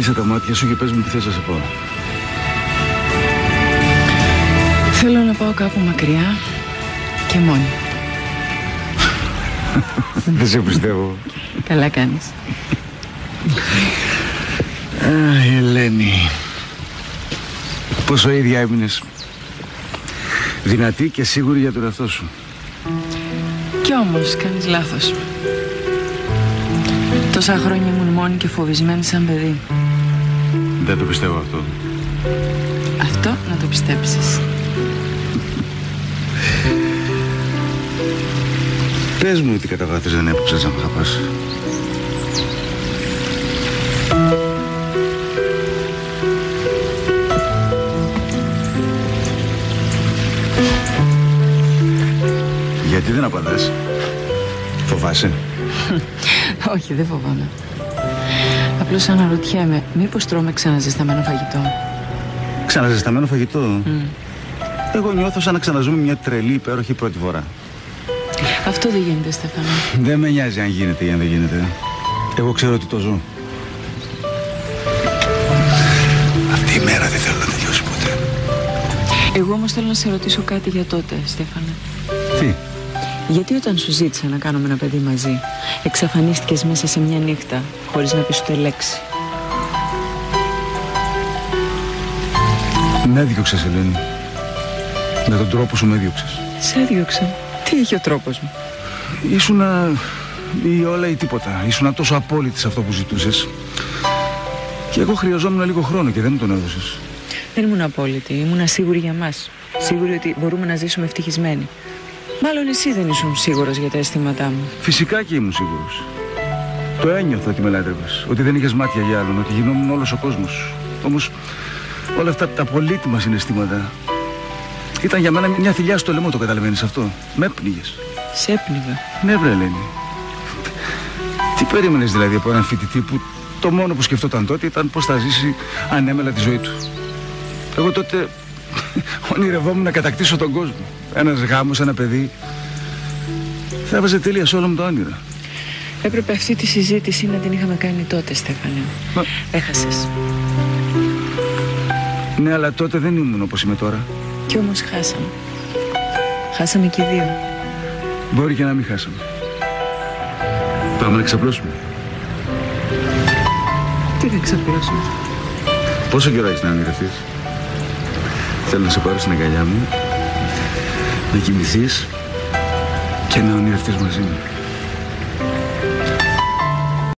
Κλείσε τα μάτια σου και πες μου τι θες να σε πω. Θέλω να πάω κάπου μακριά και μόνη. Δεν σε πιστεύω. Καλά κάνεις. Αχ, Ελένη. Πόσο ίδια έμεινες. Δυνατή και σίγουρη για τον εαυτό σου. Κι όμως κάνεις λάθος. Τόσα χρόνια ήμουν μόνη και φοβισμένη σαν παιδί. Δεν το πιστεύω αυτό. Αυτό να το πιστέψεις. Πες μου τι καταβάθες δεν έπαιξες να με χαπάς. Γιατί δεν απαντάς; Φοβάσαι; Όχι, δεν φοβάμαι. Απλώς αναρωτιέμαι, μήπως τρώμε ξαναζεσταμένο φαγητό; Ξαναζεσταμένο φαγητό; Εγώ νιώθω σαν να ξαναζούμε μια τρελή υπέροχη πρώτη φορά. Αυτό δεν γίνεται, Στέφανο. Δεν με νοιάζει αν γίνεται ή αν δεν γίνεται. Εγώ ξέρω ότι το ζω. Αυτή η μέρα δεν θέλω να τελειώσει ποτέ. Εγώ όμως θέλω να σε ρωτήσω κάτι για τότε, Στέφανε. Τι, Γιατί όταν σου ζήτησα να κάνουμε ένα παιδί μαζί, εξαφανίστηκες μέσα σε μια νύχτα, χωρίς να πεις ούτε λέξη. με έδιωξες Ελένη. Με τον τρόπο σου με έδιωξες. Σε έδιωξα. Τι έχει ο τρόπος μου; Ήσουνα ή όλα ή τίποτα. Ήσουνα τόσο απόλυτη σε αυτό που ζητούσες. Και εγώ χρειαζόμουν λίγο χρόνο και δεν μου τον έδωσες. Δεν ήμουν απόλυτη. Ήμουν σίγουρη για μας. Σίγουρη ότι μπορούμε να ζήσουμε ευτυχισμένοι. Μάλλον εσύ δεν ήσουν σίγουρος για τα αισθήματά μου. Φυσικά και ήμουν σίγουρος. Το ένιωθα ότι με λάτρευες. Ότι δεν είχες μάτια για άλλον. Ότι γινόμουν όλος ο κόσμος σου. Όμως όλα αυτά τα πολύτιμα συναισθήματα ήταν για μένα μια θηλιά στο λαιμό, το καταλαβαίνεις αυτό. Με έπνιγες. Σε έπνιγα. Ναι, βρε Ελένη. Τι περίμενες δηλαδή από έναν φοιτητή που το μόνο που σκεφτόταν τότε ήταν πώς θα ζήσει ανέμελα τη ζωή του. Εγώ τότε ονειρευόμουν να κατακτήσω τον κόσμο. Ένας γάμος, ένα παιδί. Θα έβαζε τέλεια σε όλα μου τα όνειρα. Έπρεπε αυτή τη συζήτηση να την είχαμε κάνει τότε, Στέφανε. Μα- Έχασες. Ναι, αλλά τότε δεν ήμουν όπως είμαι τώρα. Κι όμως χάσαμε. Χάσαμε και οι δύο. Μπορεί και να μην χάσαμε. Πάμε να ξαπλώσουμε. Τι δεν ξαπλώσουμε; Πόσο καιρό έχεις να ονειρευτείς; Θέλω να σε πάρω στην αγκαλιά μου, να κοιμηθείς και να ονειρευτείς μαζί μου.